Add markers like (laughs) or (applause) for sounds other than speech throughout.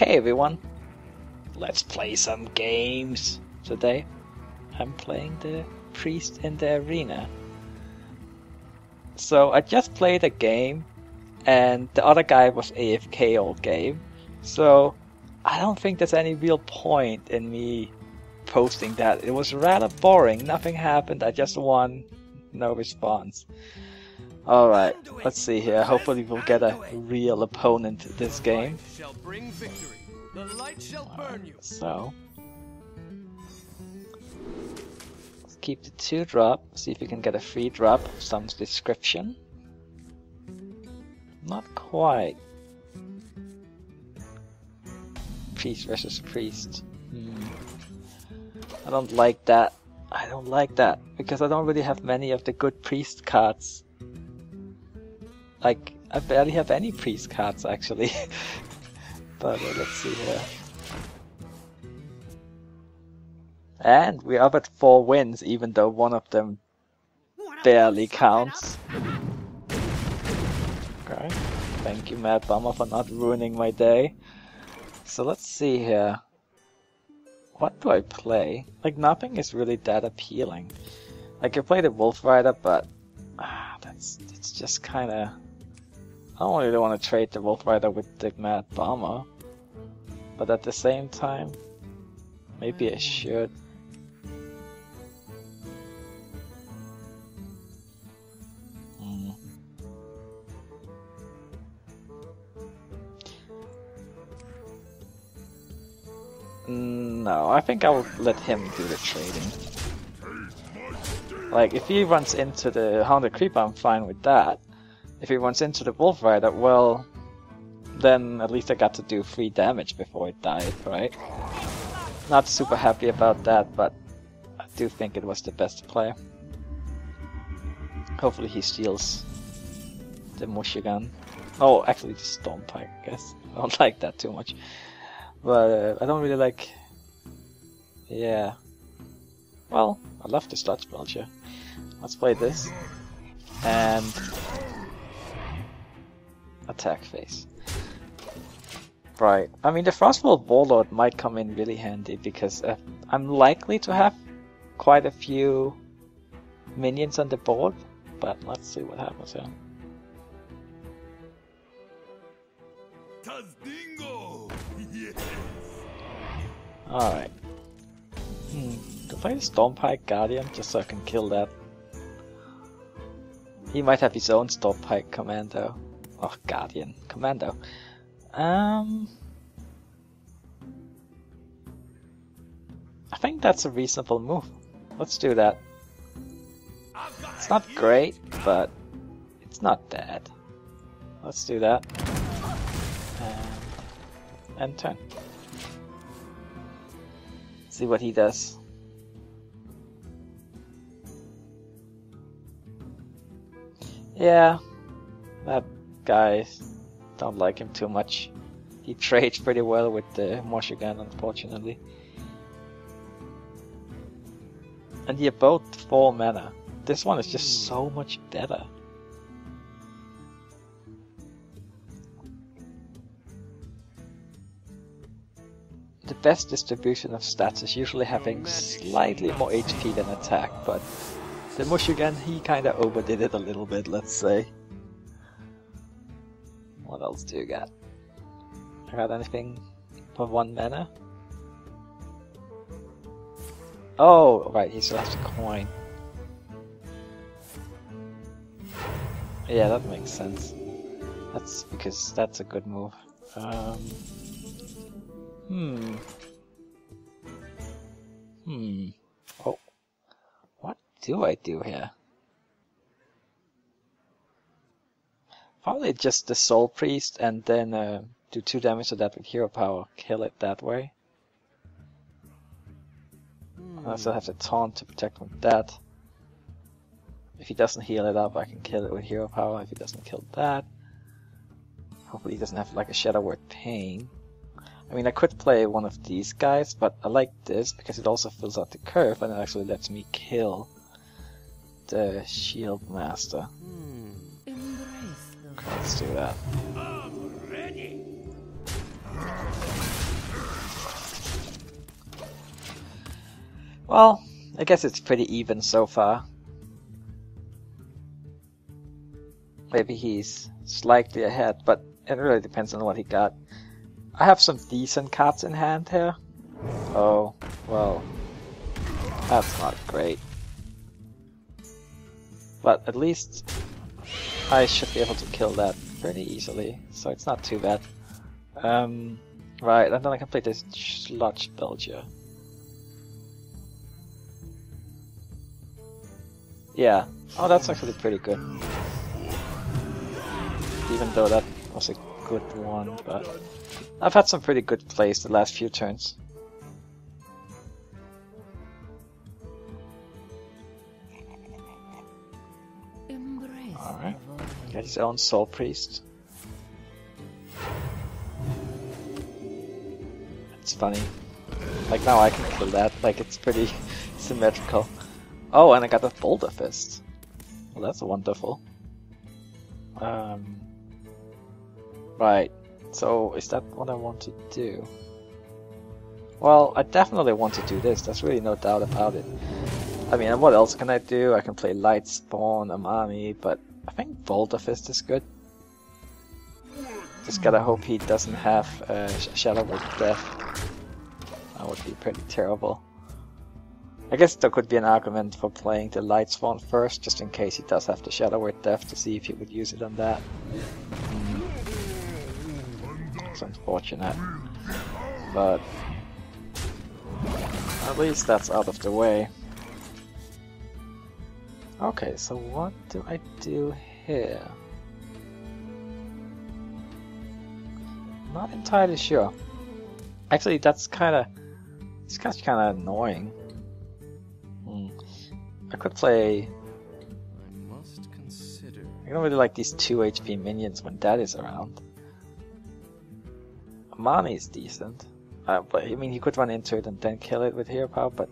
Hey everyone, let's play some games. Today I'm playing the priest in the arena. So I just played a game and the other guy was AFK all game. So I don't think there's any real point in me posting that. It was rather boring. Nothing happened. I just won. No response. Alright, let's see here. Hopefully we'll get a real opponent this game. so, let's keep the two drop, see if we can get a free drop of some description. Not quite. Priest versus priest. Hmm. I don't like that. I don't like that because I don't really have many of the good priest cards. Like, I barely have any priest cards actually. (laughs) but uh, let's see here. And we're at four wins, even though one of them barely counts. Okay. Thank you, Mad Bomber, for not ruining my day. So let's see here. What do I play? Like, nothing is really that appealing. Like, I play the Wolf Rider, but ah, that's it's just kind of. I don't really want to trade the Wolf Rider with the Mad Bomber, but at the same time, maybe I should. Hmm. No, I think I'll let him do the trading. Like, if he runs into the Haunted Creeper, I'm fine with that. If he runs into the Wolf Rider, well, then at least I got to do free damage before it died, right? Not super happy about that, but I do think it was the best play. Hopefully he steals the Mushigan. Oh, actually the Stormpike, I guess. (laughs) I don't like that too much. But uh, I don't really like... Yeah. Well, I love the Sludge Belcher. Let's play this. And... Attack phase. Right. I mean, the Frostwolf Warlord might come in really handy because uh, I'm likely to have quite a few minions on the board, but let's see what happens here. Alright. Hmm. Play the Stormpike Guardian just so I can kill that. He might have his own Stormpike Commando. Oh, Guardian. Commando. Um... I think that's a reasonable move. Let's do that. It's not great, but it's not bad. Let's do that. And, and turn see what he does. Yeah, that guy, don't like him too much. He trades pretty well with the Mushigan, unfortunately. And he both 4 mana. This one is just so much better. the best distribution of stats is usually having slightly more HP than attack, but the Mushigan, he kinda overdid it a little bit, let's say. What else do you got? I got anything for one mana? Oh, right, he still has a coin. Yeah, that makes sense. That's because that's a good move. Um, Hmm. Hmm. Oh. What do I do here? Probably just the Soul Priest and then uh, do 2 damage to that with Hero Power. Kill it that way. Hmm. I also have the Taunt to protect from that. If he doesn't heal it up, I can kill it with Hero Power. If he doesn't kill that. Hopefully he doesn't have like a Shadow Word Pain. I mean, I could play one of these guys, but I like this because it also fills out the curve and it actually lets me kill the Shieldmasta. Okay, let's do that. Well, I guess it's pretty even so far. Maybe he's slightly ahead, but it really depends on what he got. I have some decent cards in hand here. Oh, well, that's not great. But at least I should be able to kill that pretty easily, so it's not too bad. Um, right, and then I can play this Sludge Belcher. Yeah, oh that's actually pretty good. Even though that was a good one, but I've had some pretty good plays the last few turns. Get his own Soul Priest. It's funny. Like now I can kill that, like it's pretty (laughs) symmetrical. Oh, and I got a Boulder Fist. Well, that's wonderful. Um, right, so is that what I want to do? Well, I definitely want to do this, there's really no doubt about it. I mean, what else can I do? I can play Light Spawn, Amani, but I think Boulder is good. Just gotta hope he doesn't have uh, Shadow Word Death. That would be pretty terrible. I guess there could be an argument for playing the Light Spawn first, just in case he does have the Shadow Word Death, to see if he would use it on that. Mm. It's unfortunate. But at least that's out of the way. Okay, so what do I do here? Not entirely sure. Actually, that's kind of it's kind of annoying. Hmm. I could play. I must consider. I don't really like these two HP minions when Dad is around. Amani is decent, uh, but I mean he could run into it and then kill it with hero power, but.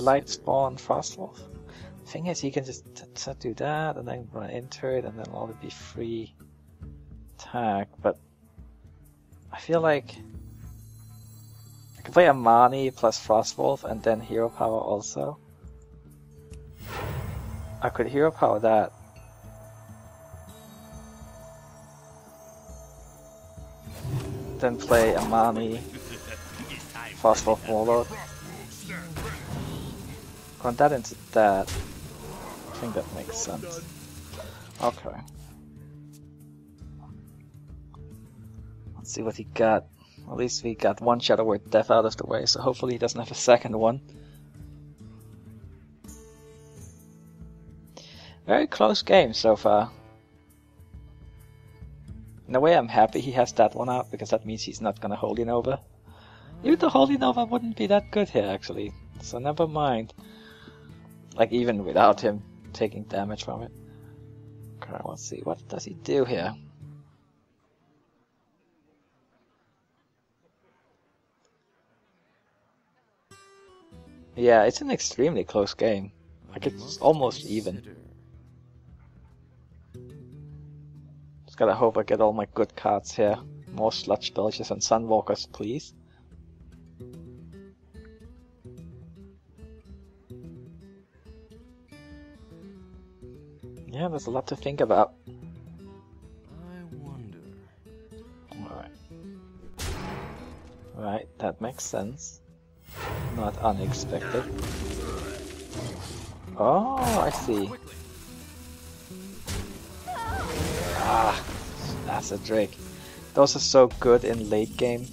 Light spawn Frostwolf. Thing is, he can just do that and then run into it, and then all would be free attack. But I feel like I can play Amani plus Frostwolf and then hero power also. I could hero power that. Then play Amani, (laughs) Frostwolf Warlord. Run that into that. I think that makes sense. Okay. Let's see what he got. At least we got one Shadow Word Death out of the way, so hopefully he doesn't have a second one. Very close game so far. In a way, I'm happy he has that one out because that means he's not gonna Holy Nova. Even the Holy Nova wouldn't be that good here, actually. So never mind. Like, even without him taking damage from it. Okay, let's see. What does he do here? Yeah, it's an extremely close game. Like, it's almost even. Just gotta hope I get all my good cards here. More Sludge Belchers and Sunwalkers, please. Yeah, there's a lot to think about. I wonder. Alright. Right, that makes sense. Not unexpected. Oh, I see. Ah, that's a Drake. Those are so good in late game.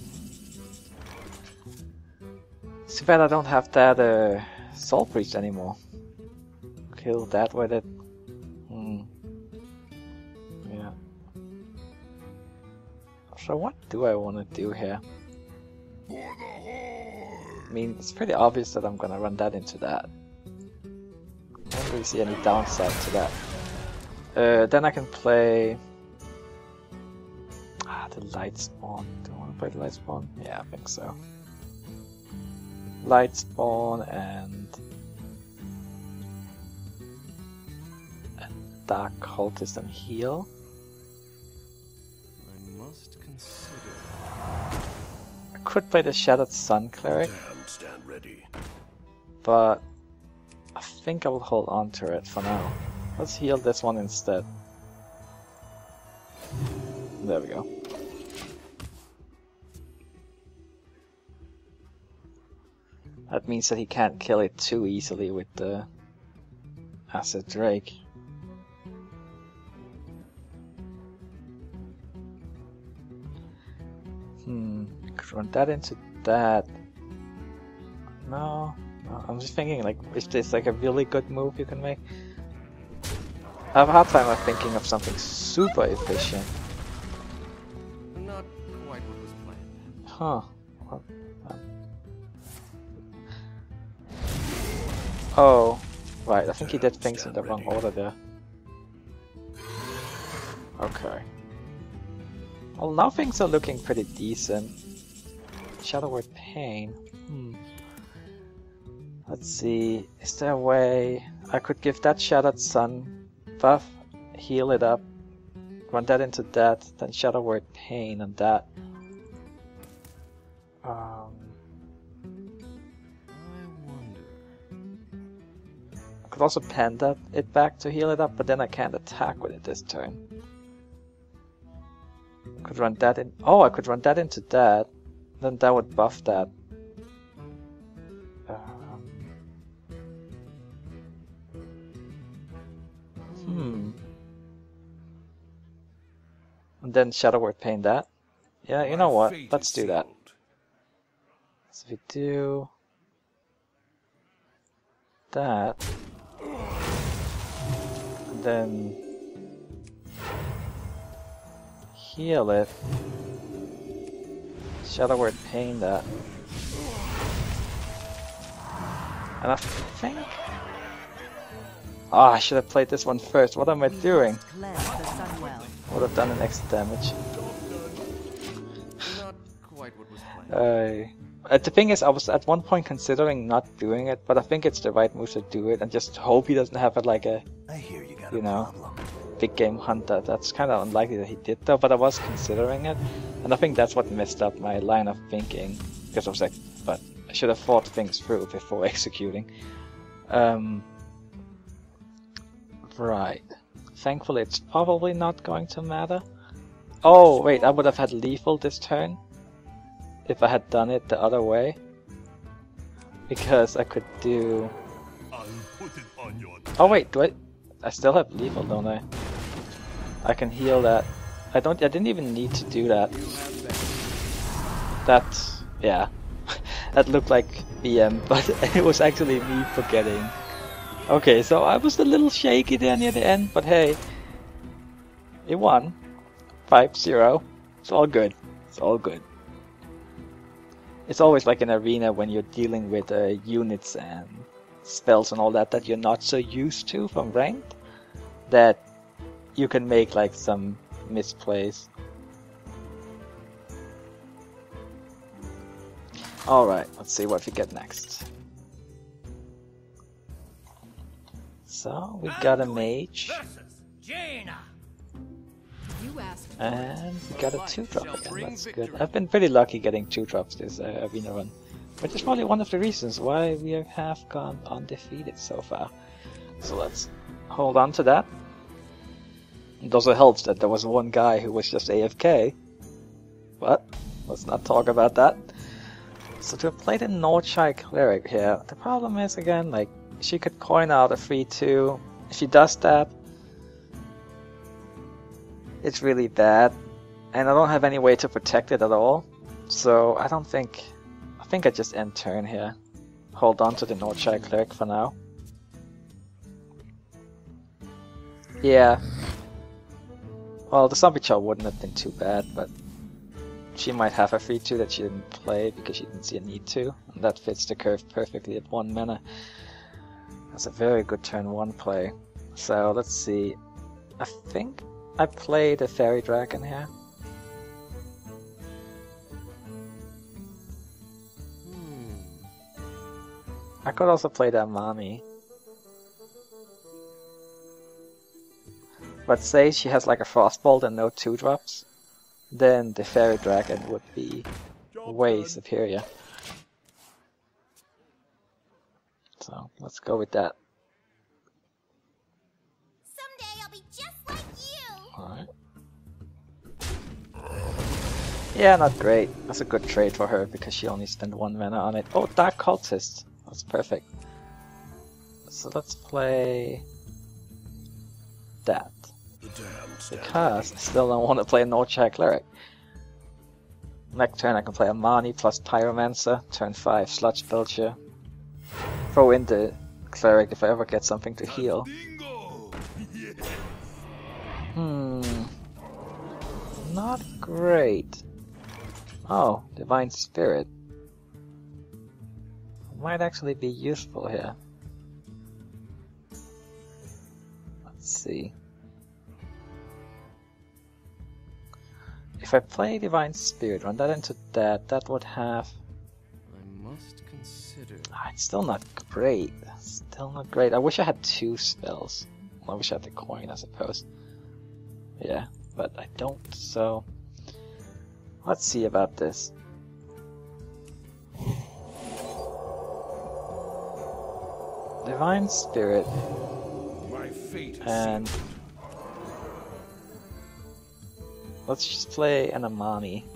Too bad I don't have that uh, Soul Priest anymore. Kill that with it. So what do I want to do here? I mean, it's pretty obvious that I'm gonna run that into that. I don't really see any downside to that. Uh, then I can play... Ah, the light spawn. Do I want to play the light spawn? Yeah, I think so. Light spawn and... Dark Cultist and heal. Could play the Shattered Sun Cleric, Damn, stand ready. but I think I will hold on to it for now. Let's heal this one instead. There we go. That means that he can't kill it too easily with the Acid Drake. Run that into that. No, no, I'm just thinking like, is this like a really good move you can make? I have a hard time of thinking of something super efficient. Not quite what was planned. Huh. Well, um. Oh, right. I think he did things in the wrong order there. Okay. Well, now things are looking pretty decent. Shadow Word Pain. Hmm. Let's see. Is there a way I could give that Shattered Sun buff, heal it up, run that into that, then Shadow Word Pain and that. Um, I. I could also pen that it back to heal it up, but then I can't attack with it this turn. Could run that in. Oh, I could run that into that. Then that would buff that. Um, hmm. And then Shadow Word Pain that. Yeah, you know what? Let's do that. So we do that, and then heal it. Shadow Word Pain that. And I think. Ah, I should have played this one first. What am I doing? Cleanse the Sunwell. Would have done an extra damage. Not quite what was planned. Uh, uh, the thing is, I was at one point considering not doing it, but I think it's the right move to do it and just hope he doesn't have it like a I hear you got You know. big game hunter. That's kind of unlikely that he did though, but I was considering it, and I think that's what messed up my line of thinking because I was like, but I should have thought things through before (laughs) executing. Um, right. Thankfully, it's probably not going to matter. Oh wait, I would have had lethal this turn if I had done it the other way, because I could do. I'll put it on your Oh wait, do I? I still have lethal, don't I? I can heal that. I don't. I didn't even need to do that. That, yeah, (laughs) that looked like BM, (laughs) but it was actually me forgetting. Okay, so I was a little shaky there near the end, but hey, it won. 5-0. It's all good. It's all good. It's always like an arena when you're dealing with uh, units and spells and all that that you're not so used to from ranked that you can make like some misplays. Alright, let's see what we get next. So, we got a mage, You and we got a 2-drop again, that's good. I've been pretty lucky getting 2-drops this uh, arena run, which is probably one of the reasons why we have gone undefeated so far. So let's hold on to that. It also helps that there was one guy who was just AFK. But, let's not talk about that. So to play the Northshire Cleric here, the problem is again, like, she could coin out a 3-2. If she does that, it's really bad. And I don't have any way to protect it at all. So I don't think... I think I just end turn here. Hold on to the Northshire Cleric for now. Yeah. Well, the Zombie Chow wouldn't have been too bad, but she might have a 3-2 that she didn't play because she didn't see a need to, and that fits the curve perfectly at 1 mana. That's a very good turn 1 play. So let's see. I think I played a Fairy Dragon here. Hmm. I could also play that Mami. But say she has like a frostbolt and no two drops, then the fairy dragon would be way superior. So let's go with that. Someday I'll be just like you. Alright. Yeah, not great. That's a good trade for her because she only spent one mana on it. Oh, Dark Cultist. That's perfect. So let's play that. Because I still don't want to play a Northshire Cleric. Next turn I can play Amani plus Pyromancer. Turn 5 Sludge Belcher. Throw in the Cleric if I ever get something to heal. Hmm. Not great. Oh, Divine Spirit. Might actually be useful here. Let's see. If I play Divine Spirit, run that into that, that would have. I must consider. Ah, it's still not great. Still not great. I wish I had two spells. I wish I had the coin, I suppose. Yeah, but I don't, so. Let's see about this. Divine Spirit My fate is and. Let's just play an Amani.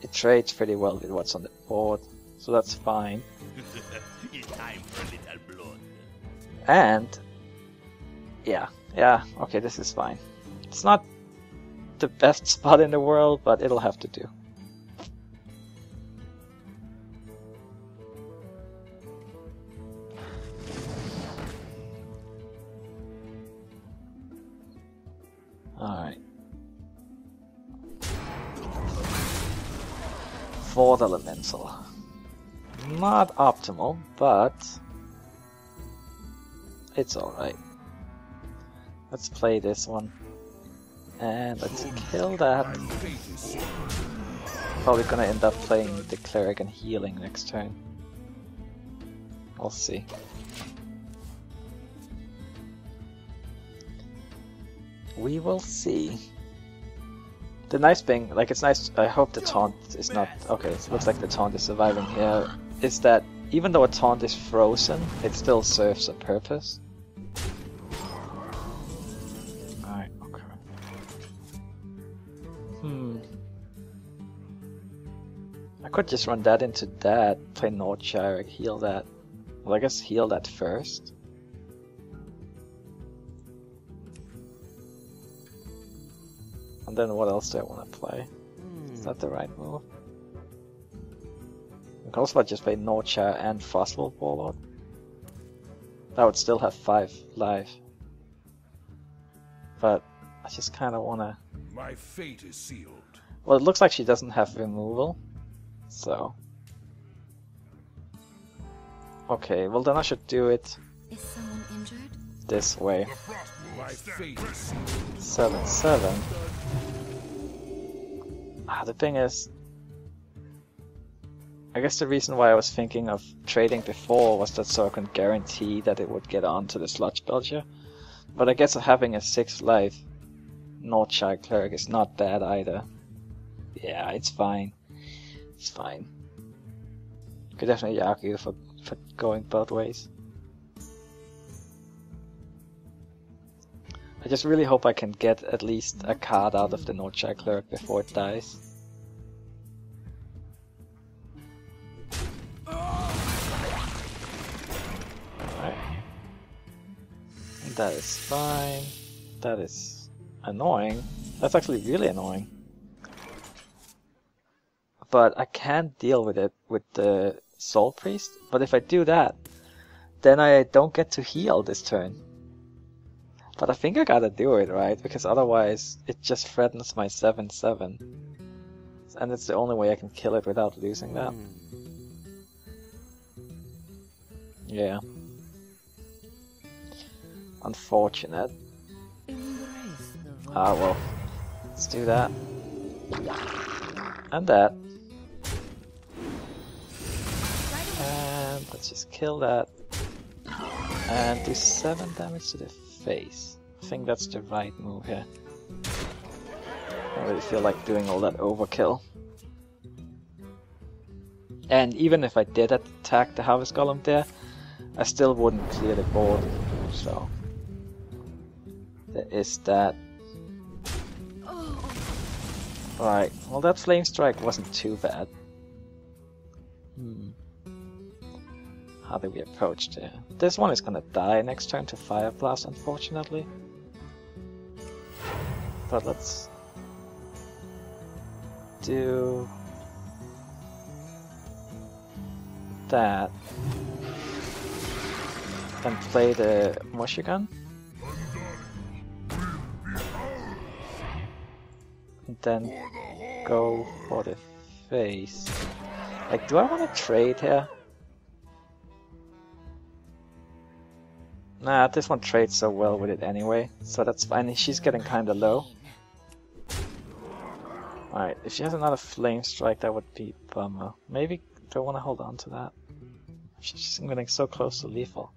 It trades pretty well with what's on the board, so that's fine. (laughs) it's time for a little blood. And yeah, yeah, okay, this is fine. It's not the best (laughs) spot in the world, but it'll have to do. 4th elemental. Not optimal, but it's alright. Let's play this one. And let's kill that. Probably gonna end up playing the cleric and healing next turn. We'll see. We will see. The nice thing, like it's nice, I hope the taunt is not, okay, it looks like the taunt is surviving here, is that even though a taunt is frozen, it still serves a purpose. Alright, okay. Hmm. I could just run that into that, play Northshire, heal that. Well, I guess heal that first. And then what else do I want to play? Is Hmm. that the right move? I could also just play Northshire and Frostwolf Warlord. That would still have 5 life. But I just kind of want to... My fate is sealed. Well, it looks like she doesn't have removal. So... Okay, well then I should do it Is someone injured? this way. My fate is Ah, the thing is, I guess the reason why I was thinking of trading before was that so I can guarantee that it would get onto the Sludge Belcher. But I guess having a 6 life Northshire Cleric is not bad either. Yeah, it's fine. It's fine. Could definitely argue for, for going both ways. I just really hope I can get at least a card out of the Northshire Cleric before it dies. That is fine. That is annoying. That's actually really annoying. But I can't deal with it with the Soul Priest. But if I do that, then I don't get to heal this turn. But I think I gotta do it, right? Because otherwise it just threatens my 7-7. And it's the only way I can kill it without losing that. Hmm. Yeah. Unfortunate. Ah well. Let's do that. And that. And let's just kill that. And do 7 damage to the face. I think that's the right move here. I don't really feel like doing all that overkill. And even if I did attack the Harvest Golem there, I still wouldn't clear the board. So is that. Right, well that Flame Strike wasn't too bad. Hmm. How do we approach there? This one is gonna die next turn to Fire Blast, unfortunately. But let's do that. and play the Mushigan. Then go for the face. Like, do I want to trade here? Nah, this one trades so well with it anyway, so that's fine. She's getting kinda low. Alright, if she has another flame strike, that would be bummer. Maybe do I want to hold on to that? She's getting so close to lethal.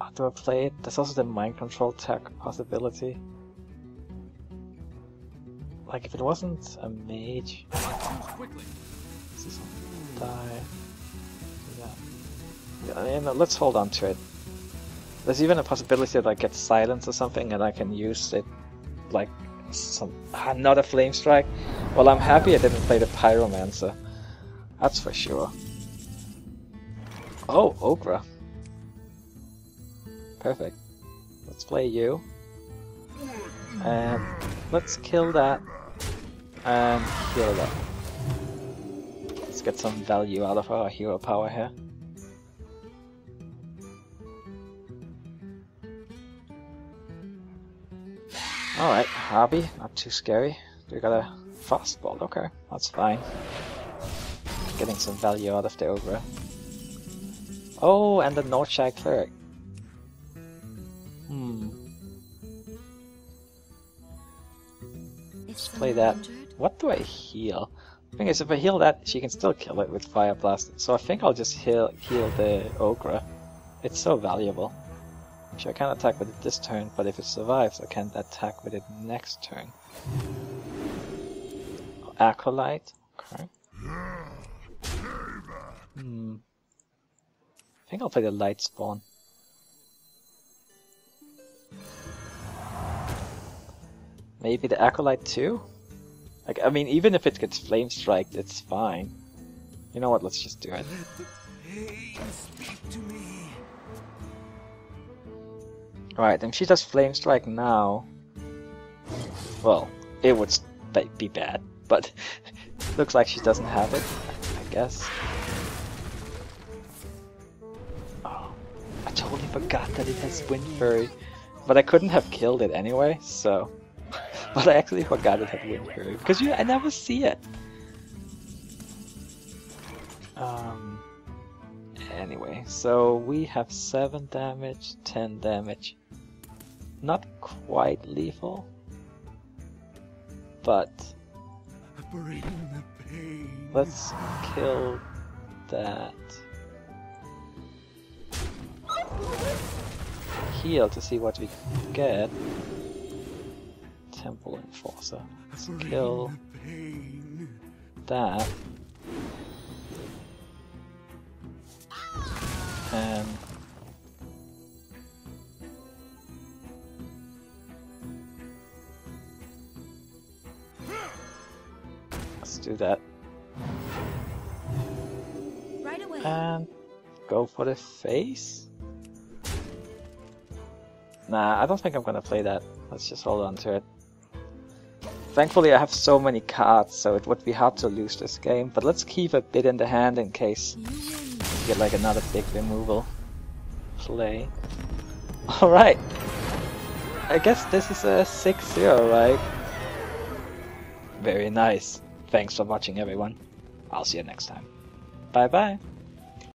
Oh, do I play it? There's also the mind control tech possibility. Like if it wasn't a mage, this is die. Yeah. Yeah, let's hold on to it. There's even a possibility that I get silence or something and I can use it like some another flame strike. Well I'm happy I didn't play the pyromancer. That's for sure. Oh, Ogre. Perfect. Let's play you. And let's kill that. And kill that. Let's get some value out of our hero power here. Alright, hobby, not too scary. We got a fastball, okay, that's fine. Getting some value out of the Ogre. Oh, and the Northshire Cleric. Hmm, Is play that. What do I heal? The thing is, if I heal that, she can still kill it with Fire Blast. So I think I'll just heal heal the Ogre. It's so valuable. Actually, I can't attack with it this turn, but if it survives, I can attack with it next turn. Acolyte. Okay. Hmm. I think I'll play the Light Spawn. Maybe the Acolyte too? Like, I mean, even if it gets Flame Strike, it's fine. You know what, let's just do it. Pain speak to me. Right, and if she does Flame Strike now... Well, it would be bad, but (laughs) looks like she doesn't have it, I guess. Oh, I totally forgot that it has Wind Fury, but I couldn't have killed it anyway, so... but I actually forgot it had Wind Fury, because you, I never see it. Um... Anyway, so we have 7 damage, 10 damage. Not quite lethal, but let's kill that. Heal to see what we get. Temple Enforcer. Let's Bring kill pain. that. And let's do that. Right away. And go for the face? Nah, I don't think I'm gonna play that. Let's just hold on to it. Thankfully I have so many cards, so it would be hard to lose this game, but let's keep a bit in the hand in case we get like another big removal play. (laughs) Alright. I guess this is a 6-0, right? Very nice. Thanks for watching everyone. I'll see you next time. Bye bye.